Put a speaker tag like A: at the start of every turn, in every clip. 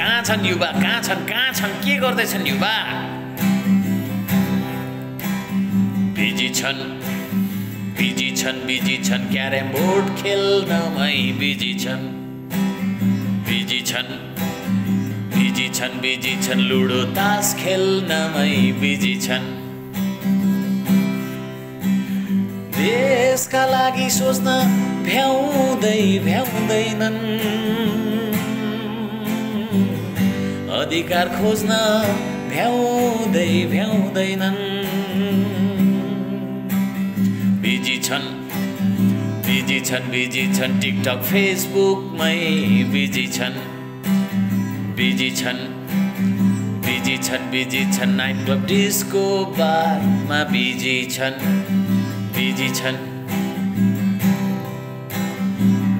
A: कहाँ छन् युवा कहाँ छन् कहाँ छन् के गर्दैछन् युवा? बिजी छन् बिजी छन् बिजी छन् क्यारेम बोर्ड खेल्नमै बिजी छन्। बिजी छन् बिजी छन् बिजी छन् लुडो तास खेल्नमै बिजी छन्। देशका लागि सोच्न भ्याउँदै भ्याउँदैनन्। अधिकार खोज्न भ्याउँदै भ्याउँदैनन्। बिजी छन् बिजी छन् बिजी छन् टिकटक फेसबुकमै बिजी छन्। बिजी छन् बिजी छन् बिजी छन् नाइट क्लब डिस्को बारमा बिजी छन्। बिजी छन्।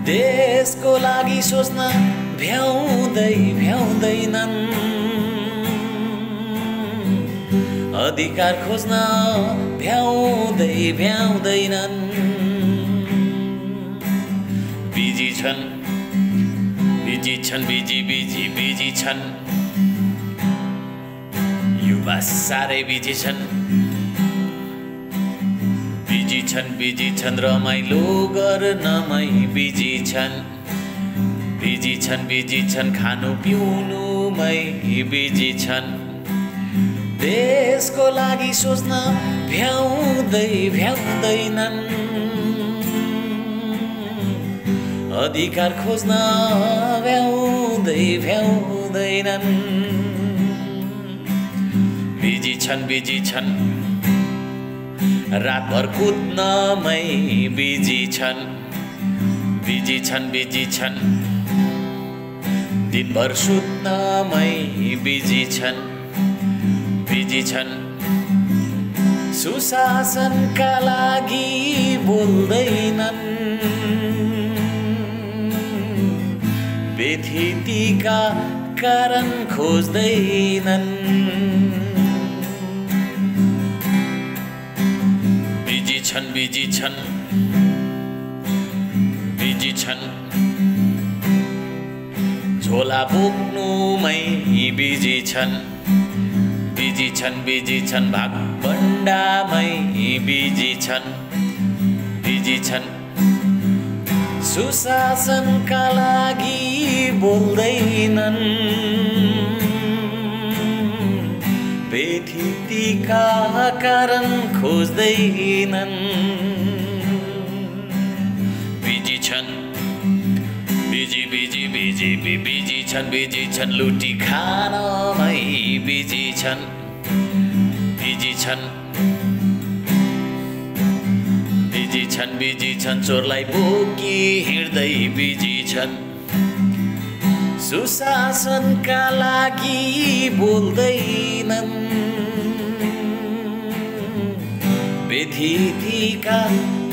A: देशको लागि सोच्न भ्याउँदै भ्याउँदैनन्। अधिकार खोज्न भ्याउँदै भ्याउँदैनन्। बिजी छन्। बिजी छन् बिजी बिजी बिजी छन्। युवा साह्रै बिजी छन्। बिजी छन् बिजी छन् रमाइलो गर्नमै बिजी छन्। बिजी छन् बिजी छन् खानु पिउनुमै बिजी छन् देशको लागि सोच्न भ्याउँदै भ्याउँदैनन्। अधिकार खोज्न भ्याउँदै भ्याउँदैनन्। बिजी छन् बिजी छन् रातभर कुद्नमै बिजी छन् बिजी छन् बिजी छन् दिनभर सुत्नमै बिजी छन्। बिजी छन्। सुशासनका लागि बोल्दैनन्। व्यथितिका कारण खोज्दैनन्। बिजी छन् बिजी छन्। बिजी छन्। झोला बोक्नुमै बिजी छन्। बिजी छन् बिजी छन् भाग भण्डामै बिजी छन्। बिजी छन्। सुशासनका लागि बोल्दैनन्। व्यथितिका कारण खोज्दैनन्। बिजी बिजी बिजी बिजी छन् बिजी छन् लुटी खानमै बिजी छन् बिजी छन् बिजी छन् बिजी छन् चोरलाई बोकी हिँड्दै बिजी छन् सुशासनका लागि बोल्दैनन् व्यथितिका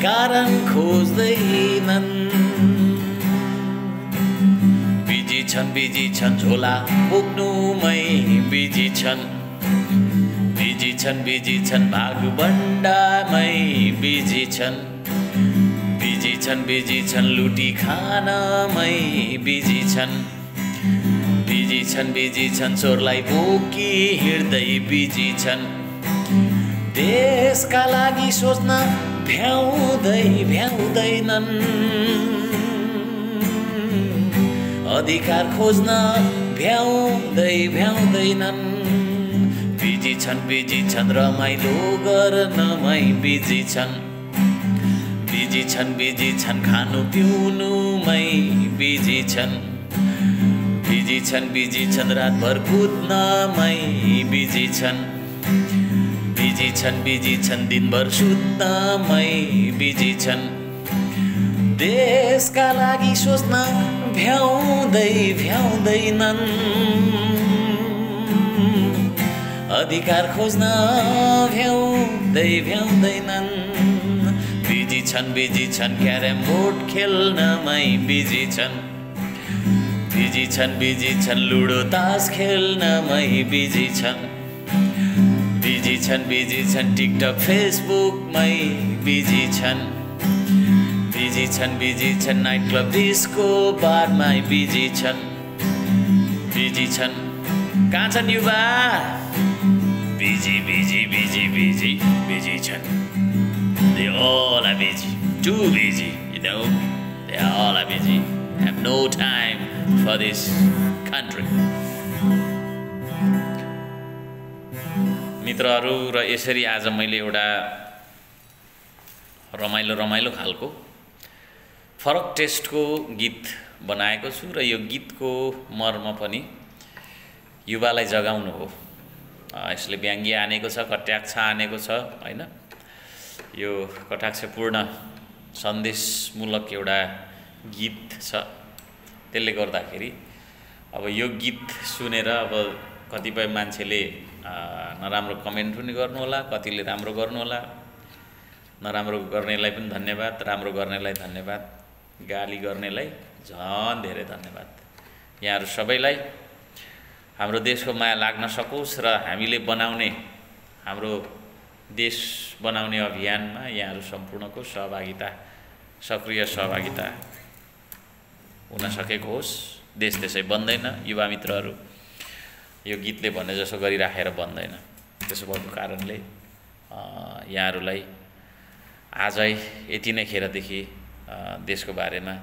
A: कारण खोज्दैनन् छन् बिजी छन् झोला बोक्नुमै बिजी छन्। बिजी छन् बिजी छन् भाग भण्डामै बिजी छन्। बिजी छन् बिजी छन् लुटी खानमै बिजी छन्। बिजी छन् बिजी छन् चोरलाई बोकी हिँड्दै बिजी छन्। देशका लागि सोच्न भ्याउँदै भ्याउँदैनन्। अधिकार खोज्न भ्याउँदै भ्याउँदैनन्। बिजी छन् बिजी छन् रमाइलो गर्नमै बिजी छन्। बिजी छन् बिजी छन् खानु पिउनुमै बिजी छन्। बिजी छन् बिजी छन् रातभर कुद्नमै बिजी छन्। बिजी छन् बिजी छन् दिनभर सुत्नमै बिजी छन्। देशका लागि सोच्न भ्याउँदै भ्याउँदैनन्। अधिकार खोज्न भ्याउँदै भ्याउँदैनन्। बिजी छन् बिजी छन् क्यारम बोर्ड खेल्नमै बिजी छन्। बिजी छन् बिजी छन् लुडो तास खेल्नमै बिजी छन्। बिजी छन् बिजी छन् टिकटक फेसबुकमै बिजी छन्। बिजी छन् बिजी छन्। नाइट क्लब डिस्को बारमै बिजी छन्। बिजी छन्। कहाँ छन् युवा? Busy busy busy busy busy छन्। They all are busy too busy you know? They all are busy. Have no time for this country. मित्रहरू र यसरी आज मैले एउटा रमाइलो रमाइलो खालको फरक टेस्टको गीत बनाएको छु र यो गीतको मर्म पनि युवालाई जगाउनु हो। यसले व्यङ्ग्य आनेको छ कट्याक्ष आनेको छ होइन? यो कटाक्षपूर्ण सन्देशमूलक एउटा गीत छ। त्यसले गर्दाखेरि अब यो गीत सुनेर अब कतिपय मान्छेले नराम्रो कमेन्ट पनि गर्नुहोला कतिले राम्रो गर्नुहोला। नराम्रो गर्नेलाई पनि धन्यवाद राम्रो गर्नेलाई धन्यवाद। गाली गर्नेलाई झन् धेरै धन्यवाद। यहाँहरू सबैलाई हाम्रो देशको माया लाग्न सकोस् र हामीले बनाउने हाम्रो देश बनाउने अभियानमा यहाँहरू सम्पूर्णको सहभागिता सक्रिय सहभागिता हुन सकेको होस्। देश त्यसै बन्दैन युवा मित्रहरू यो गीतले भने जसो गरिराखेर बन्दैन। त्यसो भएको कारणले यहाँहरूलाई आजै यति नै खेरदेखि देशको बारेमा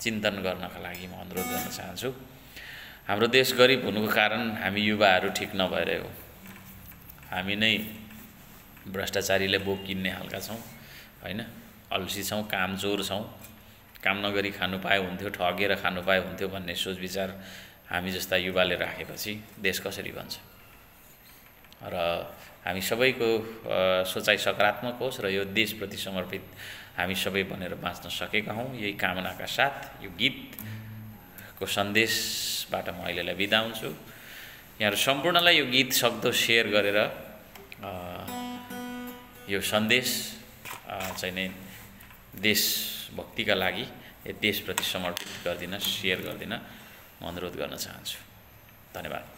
A: चिन्तन गर्नका लागि म अनुरोध गर्न चाहन्छु। हाम्रो देश गरिब हुनुको कारण हामी युवाहरू ठिक नभएरै हो। हामी नै भ्रष्टाचारीले बोक किन्ने खालका छौँ होइन? अल्छी छौँ कामचोर छौँ। काम नगरी खानु पाए हुन्थ्यो ठगेर खानु पाए हुन्थ्यो भन्ने सोच विचार हामी जस्ता युवाले राखेपछि देश कसरी बन्छ? र हामी सबैको सोचाइ सकारात्मक होस् र यो देशप्रति समर्पित हामी सबै बनेर बाँच्न सकेका हौँ। यही कामनाका साथ यो गीतको सन्देशबाट म अहिलेलाई बिदा हुन्छु। यहाँहरू सम्पूर्णलाई यो गीत सक्दो सेयर गरेर यो सन्देश चाहिँ नै देशभक्तिका लागि देशप्रति समर्पित गरिदिन सेयर गरिदिन म अनुरोध गर्न चाहन्छु। धन्यवाद।